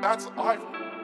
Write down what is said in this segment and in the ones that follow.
That's Ivory.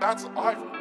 That's Ivory.